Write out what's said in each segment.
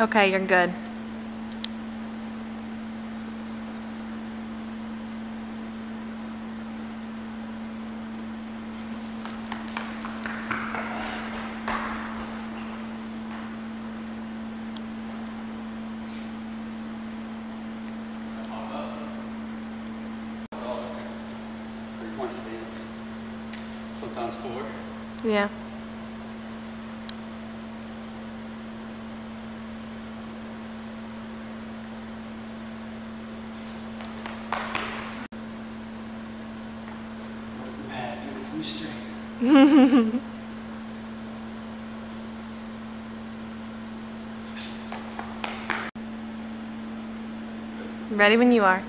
Okay, you're good. Stance. Sometimes four. Yeah. What's the Ready when you are.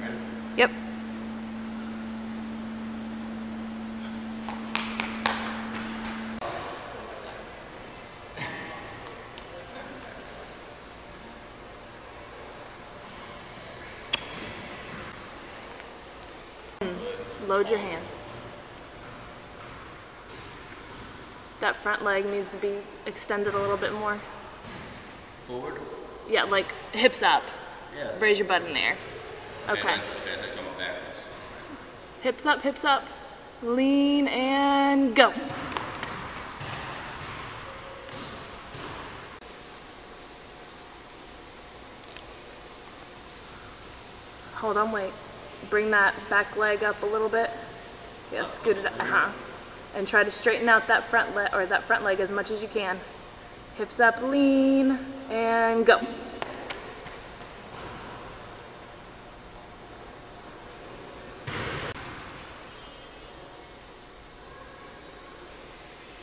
Ready? Yep. Load your hand. That front leg needs to be extended a little bit more. Forward. Yeah, like hips up. Yeah. Raise your butt in the air. Okay. Okay, backwards. Hips up, hips up. Lean and go. Hold on, wait. Bring that back leg up a little bit. Yeah, scoot it, uh-huh. And try to straighten out that front leg, or that front leg as much as you can. Hips up, lean, and go.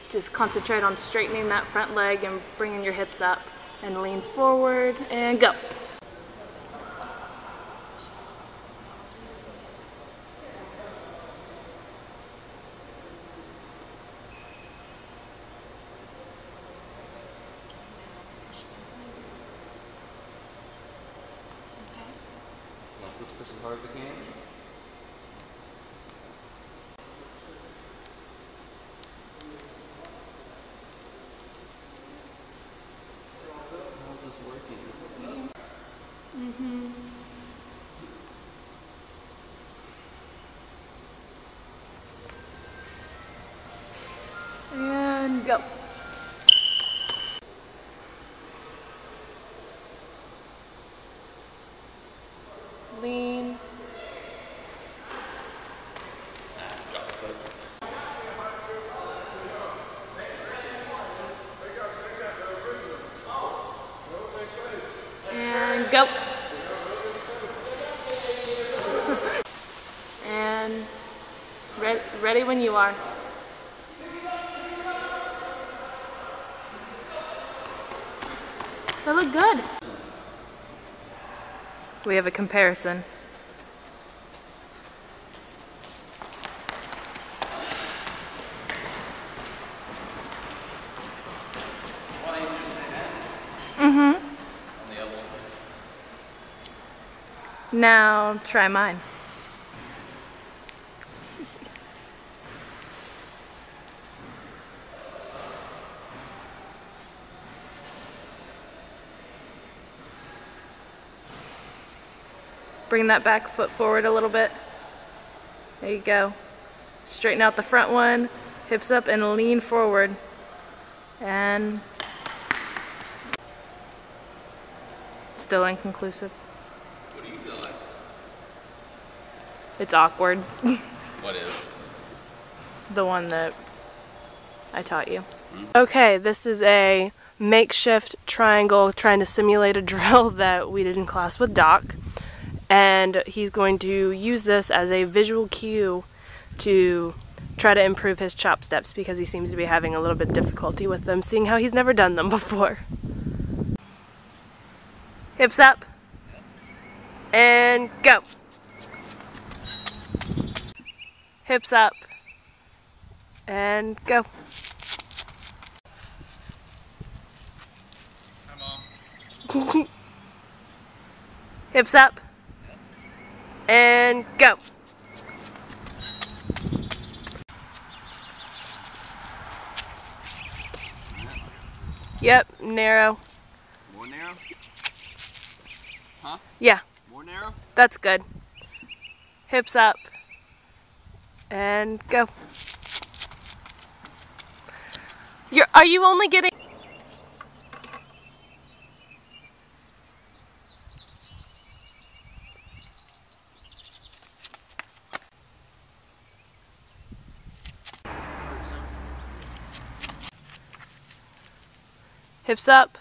Just concentrate on straightening that front leg and bringing your hips up and lean forward and go. As I can. How's this working? Mm-hmm. And go. Go. and re- ready when you are. They look good. We have a comparison. One easier to say that. Mm-hmm. On the elbow. Now try mine. Bring that back foot forward a little bit. There you go. Straighten out the front one, hips up and lean forward. And still inconclusive. What do you feel like? It's awkward. What is? the one that I taught you. Okay, this is a makeshift triangle trying to simulate a drill that we did in class with Doc. And he's going to use this as a visual cue to try to improve his chop steps because he seems to be having a little bit difficulty with them, seeing how he's never done them before. Hips up. And go hips up, and go. hips up, and go. Yep, narrow. More narrow? Huh? Yeah. More narrow? That's good. Hips up. And go. You're, are you only getting... Hips up.